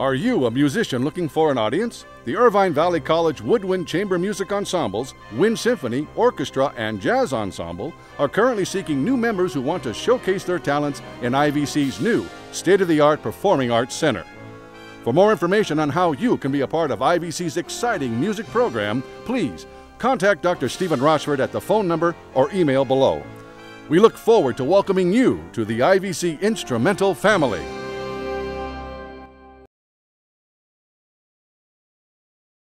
Are you a musician looking for an audience? The Irvine Valley College Woodwind Chamber Music Ensembles, Wind Symphony, Orchestra, and Jazz Ensemble are currently seeking new members who want to showcase their talents in IVC's new state of the art Performing Arts Center. For more information on how you can be a part of IVC's exciting music program, please contact Dr. Stephen Rochford at the phone number or email below. We look forward to welcoming you to the IVC Instrumental family.